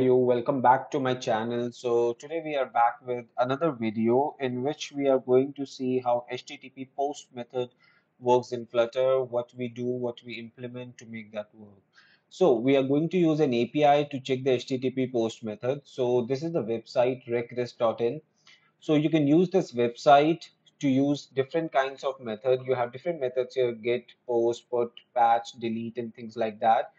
you? Welcome back to my channel. So today we are back with another video in which we are going to see how HTTP post method works in Flutter, what we do, what we implement to make that work. So we are going to use an API to check the HTTP post method. So this is the website reqres.in. So you can use this website to use different kinds of method. You have different methods here, get, post, put, patch, delete, and things like that.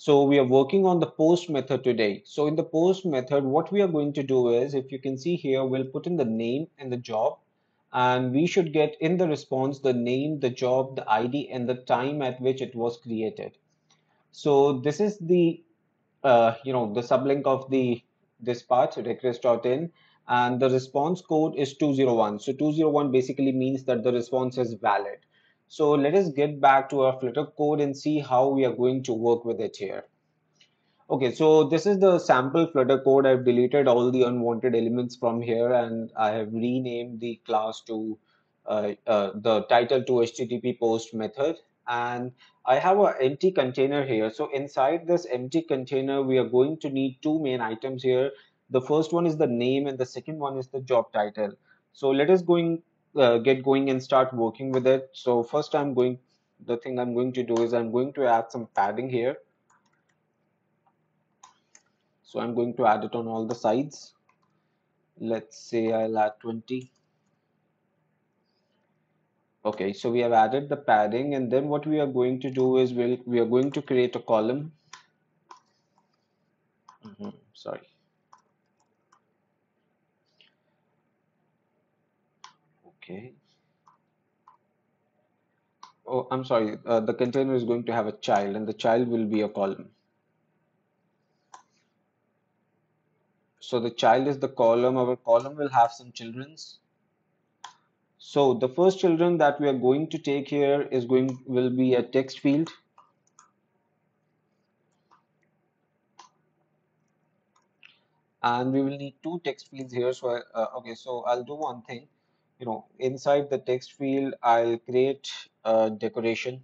So we are working on the post method today. So in the post method, what we are going to do is, if you can see here, we'll put in the name and the job, and we should get in the response the name, the job, the ID, and the time at which it was created. So this is the, uh, you know, the sublink of the this part, reqres.in, and the response code is 201. So 201 basically means that the response is valid. So let us get back to our Flutter code and see how we are going to work with it here. Okay, so this is the sample Flutter code. I've deleted all the unwanted elements from here and I have renamed the class to uh, uh, the title to HTTP post method. And I have an empty container here. So inside this empty container, we are going to need two main items here. The first one is the name and the second one is the job title. So let us going uh, get going and start working with it. So first I'm going, the thing I'm going to do is I'm going to add some padding here. So I'm going to add it on all the sides. Let's say I'll add 20. Okay, so we have added the padding and then what we are going to do is we'll, we are going to create a column. Mm -hmm, sorry. Okay. Oh, I'm sorry. Uh, the container is going to have a child and the child will be a column. So the child is the column. Our column will have some children's. So the first children that we are going to take here is going will be a text field. And we will need two text fields here. So, uh, okay, so I'll do one thing you know inside the text field I'll create a decoration.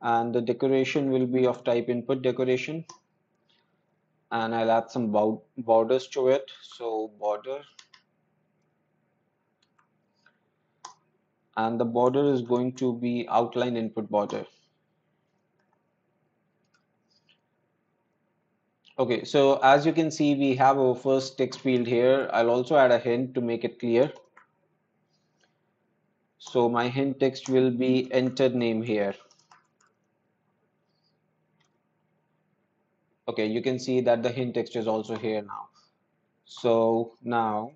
And the decoration will be of type input decoration. And I'll add some borders to it. So border. And the border is going to be outline input border. Okay so as you can see we have our first text field here. I'll also add a hint to make it clear so my hint text will be enter name here. Okay, you can see that the hint text is also here now. So now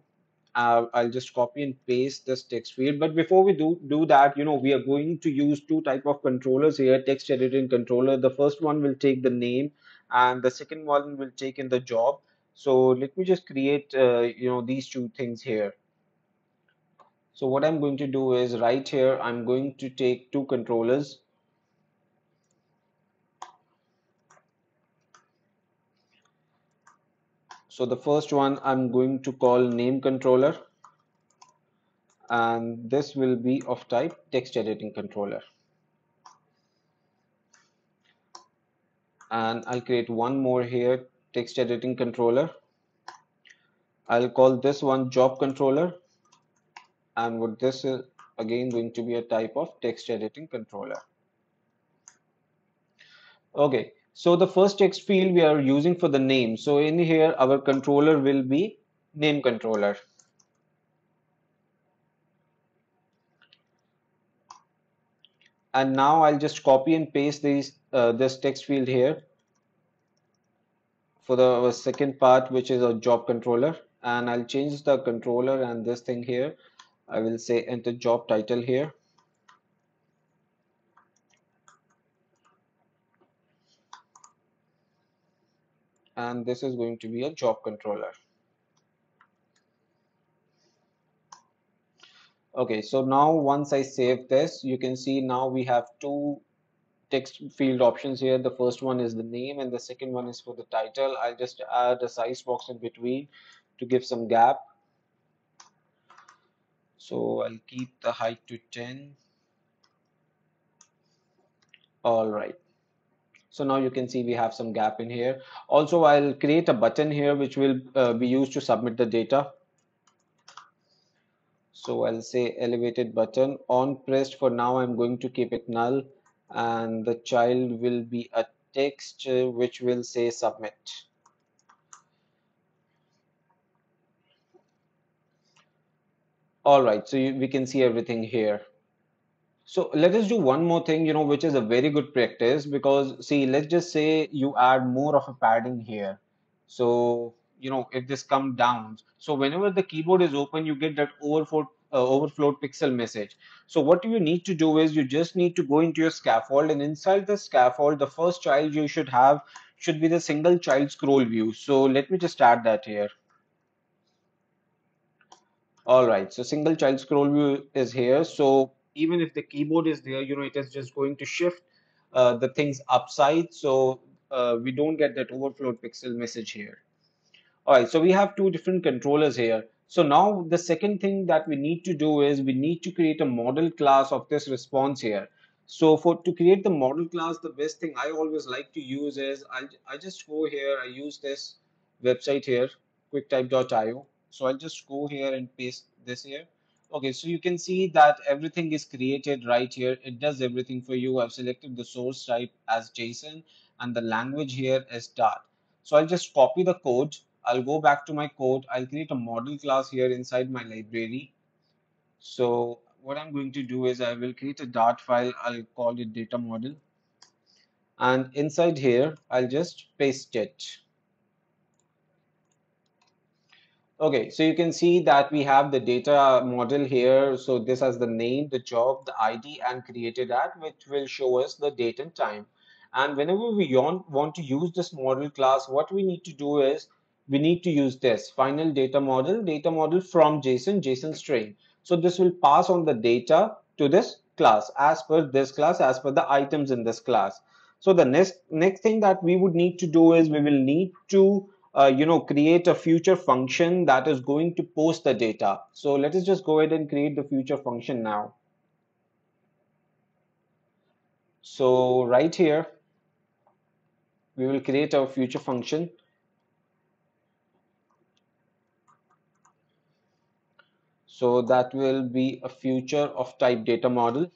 uh, I'll just copy and paste this text field. But before we do do that, you know, we are going to use two type of controllers here, text editing controller. The first one will take the name and the second one will take in the job. So let me just create, uh, you know, these two things here. So what I'm going to do is right here, I'm going to take two controllers. So the first one I'm going to call name controller and this will be of type text editing controller. And I'll create one more here text editing controller. I'll call this one job controller and what this is again going to be a type of text editing controller? Okay so the first text field we are using for the name. So in here our controller will be name controller. And now I'll just copy and paste these uh, this text field here for the second part which is a job controller. And I'll change the controller and this thing here I will say enter job title here. And this is going to be a job controller. Okay so now once I save this you can see now we have two text field options here. The first one is the name and the second one is for the title. I'll just add a size box in between to give some gap so I'll keep the height to 10 all right So now you can see we have some gap in here. Also, I'll create a button here which will uh, be used to submit the data. So I'll say elevated button on pressed for now. I'm going to keep it null and the child will be a text which will say submit. All right, so you, we can see everything here. So let us do one more thing, you know, which is a very good practice because see, let's just say you add more of a padding here. So, you know, if this come down, so whenever the keyboard is open, you get that overflow uh, overflowed pixel message. So what you need to do is you just need to go into your scaffold and inside the scaffold, the first child you should have should be the single child scroll view. So let me just add that here. All right, so single child scroll view is here. So even if the keyboard is there, you know, it is just going to shift uh, the things upside. So uh, we don't get that overflowed pixel message here. All right, so we have two different controllers here. So now the second thing that we need to do is we need to create a model class of this response here. So for to create the model class, the best thing I always like to use is I, I just go here, I use this website here, quicktype.io. So I'll just go here and paste this here. Okay, so you can see that everything is created right here. It does everything for you. I've selected the source type as JSON and the language here is Dart. So I'll just copy the code. I'll go back to my code. I'll create a model class here inside my library. So what I'm going to do is I will create a Dart file. I'll call it data model. And inside here, I'll just paste it. Okay, so you can see that we have the data model here. So this has the name, the job, the ID and created at which will show us the date and time. And whenever we want to use this model class, what we need to do is we need to use this final data model, data model from JSON, JSON string. So this will pass on the data to this class as per this class, as per the items in this class. So the next next thing that we would need to do is we will need to uh, you know, create a future function that is going to post the data. So let us just go ahead and create the future function now. So right here, we will create our future function. So that will be a future of type data model.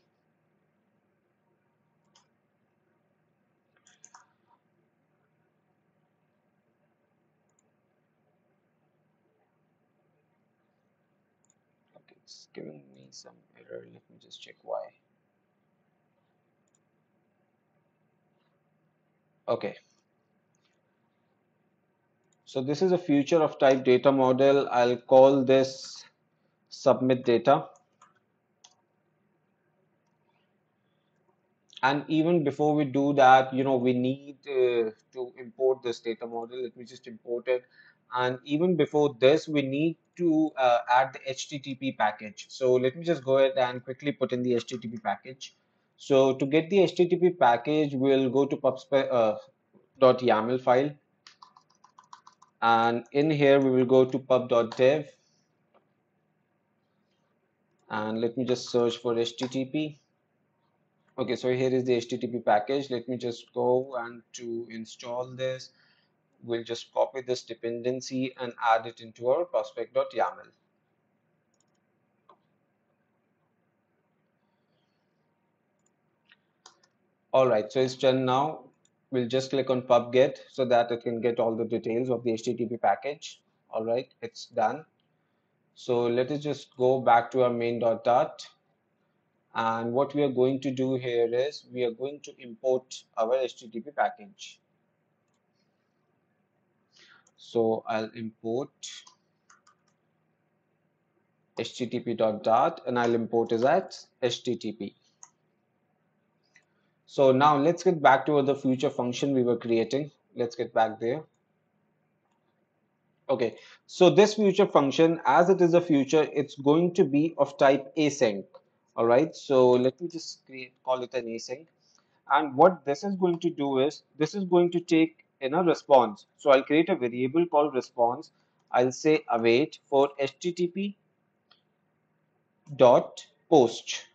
It's giving me some error. Let me just check why. Okay. So this is a future of type data model. I'll call this submit data and even before we do that you know we need uh, to import this data model let me just import it. And even before this we need to uh, add the http package. So let me just go ahead and quickly put in the http package. So to get the http package we'll go to pub.yaml uh, file. And in here we will go to pub.dev and let me just search for http okay so here is the http package let me just go and to install this we'll just copy this dependency and add it into our pubspec.yaml. All right, so it's done now. We'll just click on pub-get so that it can get all the details of the HTTP package. All right, it's done. So let us just go back to our main.dart. And what we are going to do here is we are going to import our HTTP package. So I'll import http.dart and I'll import is at http so now let's get back to the future function we were creating. Let's get back there. Okay so this future function as it is a future it's going to be of type async all right so let me just create call it an async and what this is going to do is this is going to take in a response. So I'll create a variable called response. I'll say await for http dot post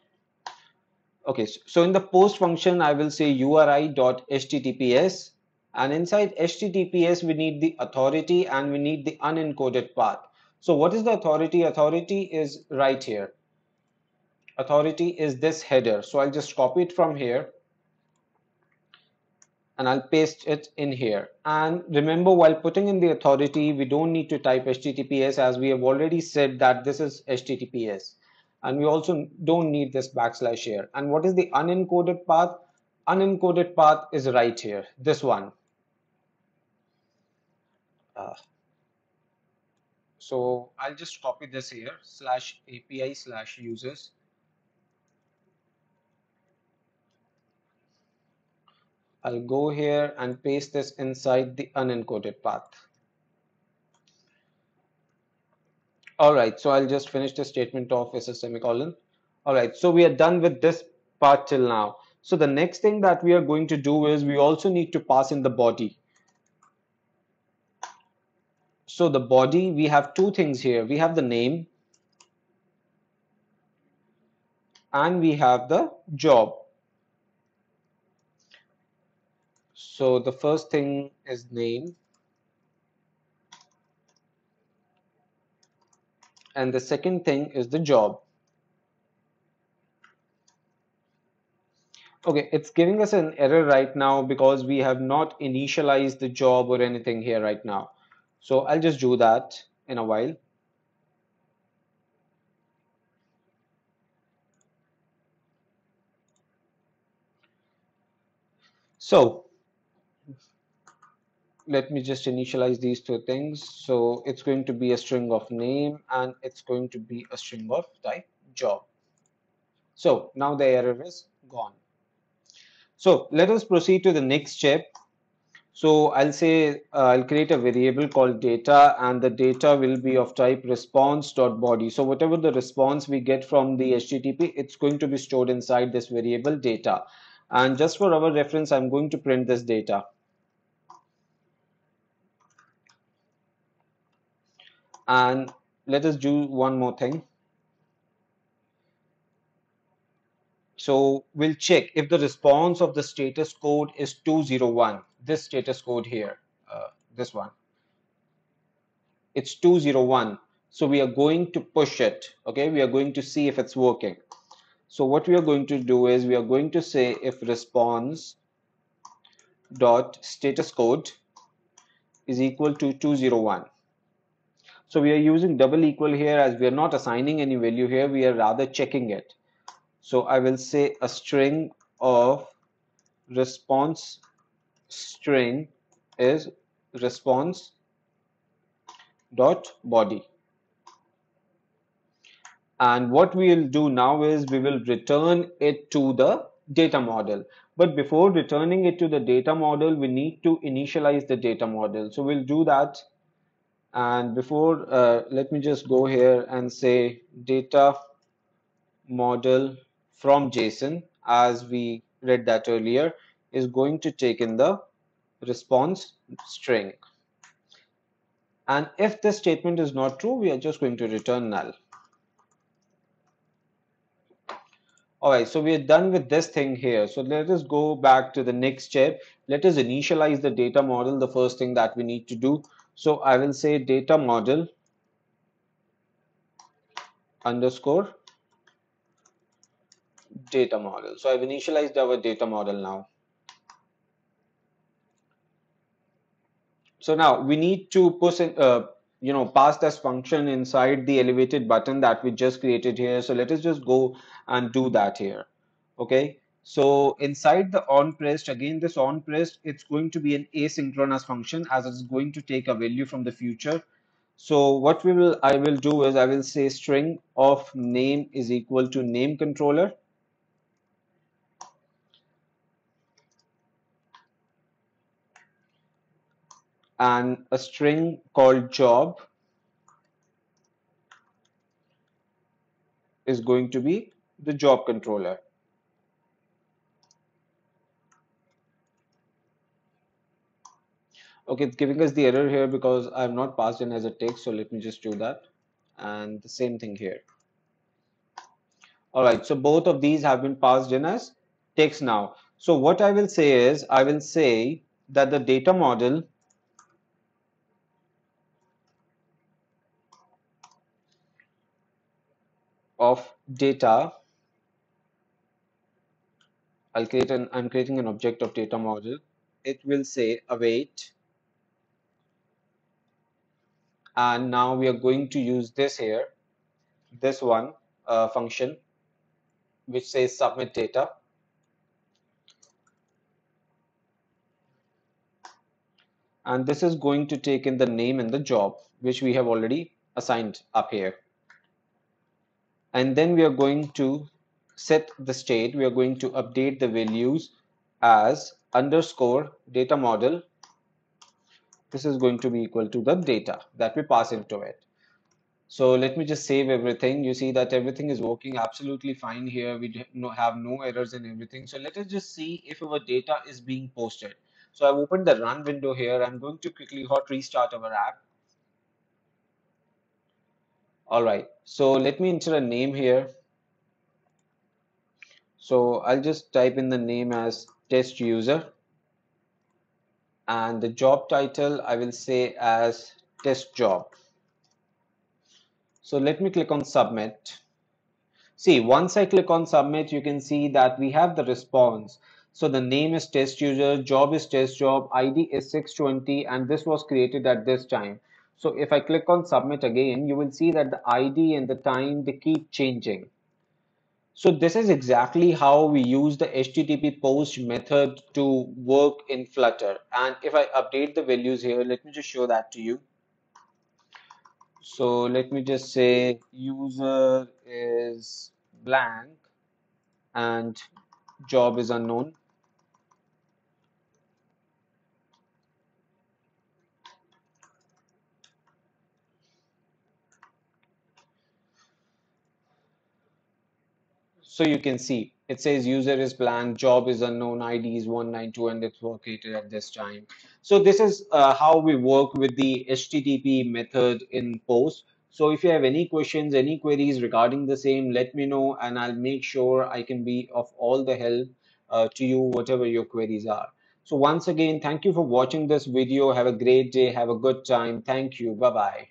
Okay, so in the post function, I will say uri dot https and inside HTTPS, we need the authority and we need the unencoded path. So what is the authority? Authority is right here. Authority is this header. So I'll just copy it from here. And I'll paste it in here. And remember, while putting in the authority, we don't need to type HTTPS as we have already said that this is HTTPS and we also don't need this backslash here. And what is the unencoded path? Unencoded path is right here this one. Uh, so I'll just copy this here slash API slash users I'll go here and paste this inside the unencoded path All right, so I'll just finish the statement off with a semicolon. All right, so we are done with this part till now. So the next thing that we are going to do is we also need to pass in the body. So the body, we have two things here. We have the name and we have the job. So the first thing is name. And the second thing is the job. Okay it's giving us an error right now because we have not initialized the job or anything here right now. So I'll just do that in a while. So let me just initialize these two things. So it's going to be a string of name and it's going to be a string of type job. So now the error is gone. So let us proceed to the next step. So I'll say uh, I'll create a variable called data and the data will be of type response.body. So whatever the response we get from the HTTP, it's going to be stored inside this variable data. And just for our reference, I'm going to print this data. And let us do one more thing. So we'll check if the response of the status code is 201 this status code here uh, this one. It's 201 so we are going to push it okay? We are going to see if it's working. So what we are going to do is we are going to say if response dot status code is equal to 201 so we are using double equal here as we are not assigning any value here. We are rather checking it. So I will say a string of response string is response dot body and what we will do now is we will return it to the data model but before returning it to the data model we need to initialize the data model so we'll do that and before uh, let me just go here and say data model from JSON as we read that earlier is going to take in the response string. And if this statement is not true we are just going to return null. All right so we are done with this thing here. So let us go back to the next step. Let us initialize the data model the first thing that we need to do so I will say data model underscore data model. So I've initialized our data model now. So now we need to push in, uh, you know, pass this function inside the elevated button that we just created here. So let us just go and do that here. Okay. So inside the on pressed, again, this on pressed, it's going to be an asynchronous function as it's going to take a value from the future. So what we will, I will do is I will say string of name is equal to name controller. And a string called job is going to be the job controller. Okay it's giving us the error here because I have not passed in as a text so let me just do that and the same thing here All right, so both of these have been passed in as text now. So what I will say is, I will say that the data model of data, I'll create an, I'm creating an object of data model. It will say await. And now we are going to use this here, this one uh, function, which says submit data. and this is going to take in the name and the job which we have already assigned up here and then we are going to set the state we are going to update the values as underscore data model this is going to be equal to the data that we pass into it. So let me just save everything. You see that everything is working absolutely fine here. We have no errors in everything. So let us just see if our data is being posted. So I've opened the run window here. I'm going to quickly hot restart our app. All right, so let me enter a name here. So I'll just type in the name as test user and the job title I will say as test job. So let me click on submit. See, once I click on submit, you can see that we have the response. So the name is test user, job is test job, ID is 620 and this was created at this time. So if I click on submit again, you will see that the ID and the time, they keep changing. So this is exactly how we use the HTTP post method to work in Flutter. And if I update the values here, let me just show that to you. So let me just say user is blank and job is unknown. So you can see it says user is blank, job is unknown, ID is 192 and it's located at this time. So this is uh, how we work with the HTTP method in post. So if you have any questions, any queries regarding the same, let me know and I'll make sure I can be of all the help uh, to you, whatever your queries are. So once again, thank you for watching this video. Have a great day. Have a good time. Thank you. Bye-bye.